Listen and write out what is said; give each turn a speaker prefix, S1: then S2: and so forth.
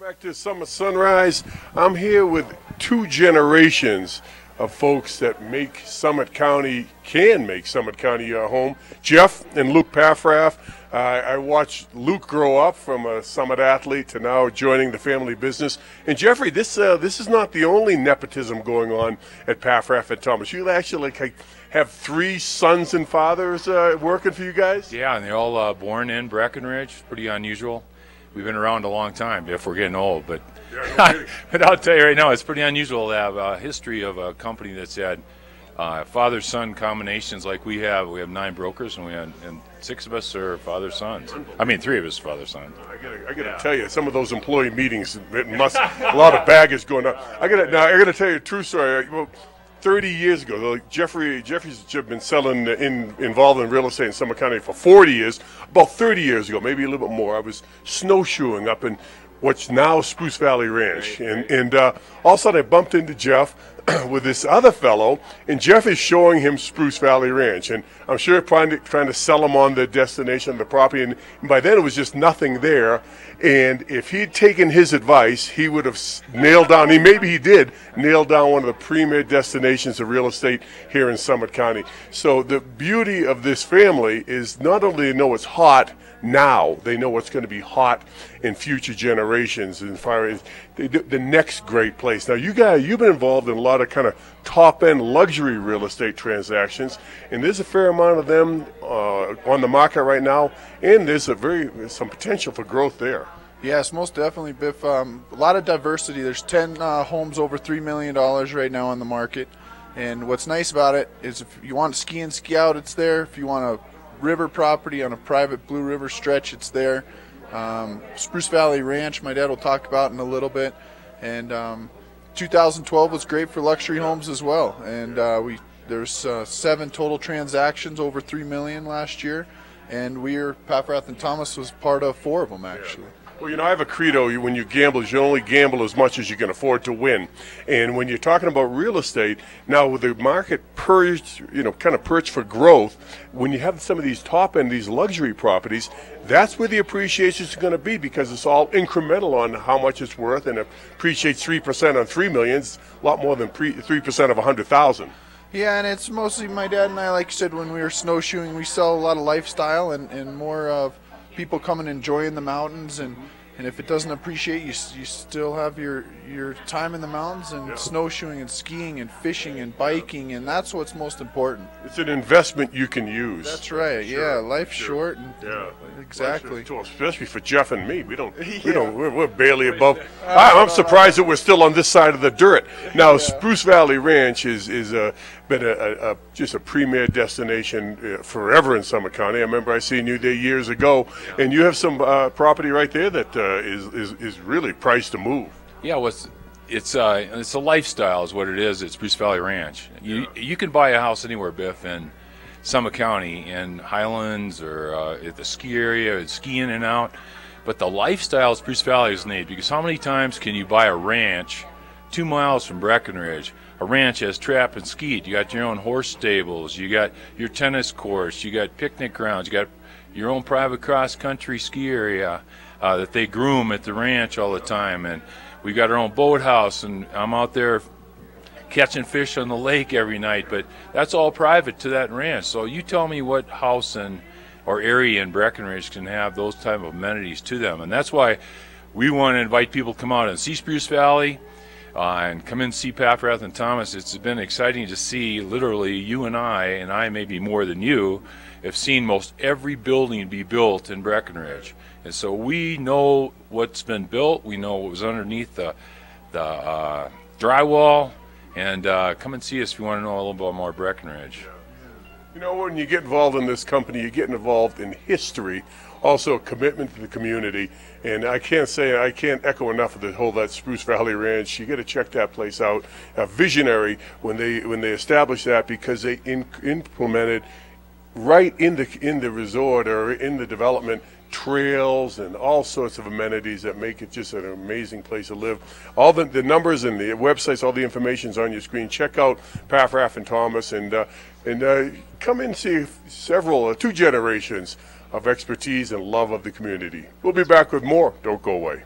S1: Back to Summer Sunrise. I'm here with two generations of folks that make Summit County, can make Summit County your home. Jeff and Luke Paffrath. Uh, I watched Luke grow up from a Summit athlete to now joining the family business. And Jeffrey, this uh, this is not the only nepotism going on at Paffrath and Thomas. You actually have three sons and fathers uh, working for you guys?
S2: Yeah, and they're all uh, born in Breckenridge. Pretty unusual we've been around a long time if we're getting old. But,
S1: yeah,
S2: but I'll tell you right now, it's pretty unusual to have a history of a company that's had uh, father-son combinations like we have. We have nine brokers, and we have, and six of us are father-sons. I mean, three of us are father-sons.
S1: I gotta, I gotta yeah. tell you, some of those employee meetings, it must a lot of baggage going on. I gotta now, I gotta tell you a true story. Well, 30 years ago, Jeffrey Jeffrey's been selling in involved in real estate in Summit County for 40 years. About 30 years ago, maybe a little bit more, I was snowshoeing up in what's now Spruce Valley Ranch, and and uh, all of a sudden I bumped into Jeff with this other fellow, and Jeff is showing him Spruce Valley Ranch, and I'm sure trying to trying to sell him on the destination, the property, and, by then it was just nothing there. And if he'd taken his advice, he would have nailed down. He maybe he did nail down one of the premier destinations of real estate here in Summit County. So the beauty of this family is not only to know it's hot now. They know what's going to be hot in future generations and far as the, next great place. Now, you guys, you've been involved in a lot of kind of top end luxury real estate transactions, and there's a fair amount of them uh, on the market right now, and there's a very some potential for growth there.
S3: Yes, most definitely, Biff. Um, a lot of diversity. There's 10 uh, homes over $3 million right now on the market. And what's nice about it is if you want to ski and ski out, it's there. If you want a river property on a private Blue River stretch. It's there. Um, Spruce Valley Ranch, my dad will talk about in a little bit. And um, 2012 was great for luxury homes as well. And uh, we there's uh, seven total transactions over three million last year, and we are Paffrath and Thomas was part of four of them actually.
S1: Well, you know, I have a credo. When you gamble, you only gamble as much as you can afford to win. And when you're talking about real estate, now with the market purged, you know, kind of perched for growth, when you have some of these top end, these luxury properties, that's where the appreciation is going to be because it's all incremental on how much it's worth, and appreciates three percent on three millions, a lot more than three percent of a hundred thousand.
S3: Yeah, and it's mostly my dad and I, like you said, when we were snowshoeing, we sell a lot of lifestyle and, and more of people come and enjoying the mountains and and if it doesn't appreciate you you still have your your time in the mountains and yeah. snowshoeing and skiing and fishing and biking and that's what's most important
S1: it's an investment you can use
S3: that's right sure. yeah life's sure. short and
S1: yeah
S3: exactly
S1: especially for jeff and me we don't yeah. we don't we're, we're barely above I, am surprised that we're still on this side of the dirt now yeah. spruce valley ranch is is a been a, a, just a premier destination uh, forever in Summit County. I remember I seen you there years ago, and you have some uh, property right there that uh, is is is really priced to move.
S2: Yeah, what's it's uh, it's a lifestyle is what it is. It's Spruce Valley Ranch. You yeah. you can buy a house anywhere, Biff, in Summit County, in Highlands or uh, at the ski area, ski in and out. But the lifestyle is Spruce Valley is neat because how many times can you buy a ranch two miles from Breckenridge? A ranch has trap and skeet. You got your own horse stables. You got your tennis course. You got picnic grounds. You got your own private cross country ski area uh, that they groom at the ranch all the time. And we got our own boathouse, and I'm out there catching fish on the lake every night. But that's all private to that ranch. So you tell me what house and or area in Breckenridge can have those type of amenities to them, and that's why we want to invite people to come out and see Spruce Valley uh, and come in see Paffrath and Thomas. It's been exciting to see literally you and I, and I maybe more than you, have seen most every building be built in Breckenridge. And so we know what's been built, we know what was underneath the, the uh, drywall, and uh, come and see us if you want to know a little bit more Breckenridge.
S1: You know, when you get involved in this company, you get involved in history, also a commitment to the community. And I can't say, I can't echo enough of the whole that Spruce Valley Ranch. You got to check that place out. A visionary when they when they established that because they in, implemented right in the in the resort or in the development trails and all sorts of amenities that make it just an amazing place to live. All the, the numbers and the websites, all the information is on your screen. Check out Paffrath and Thomas and uh, and uh, come and see several, uh, two generations of expertise and love of the community. We'll be back with more. Don't go away.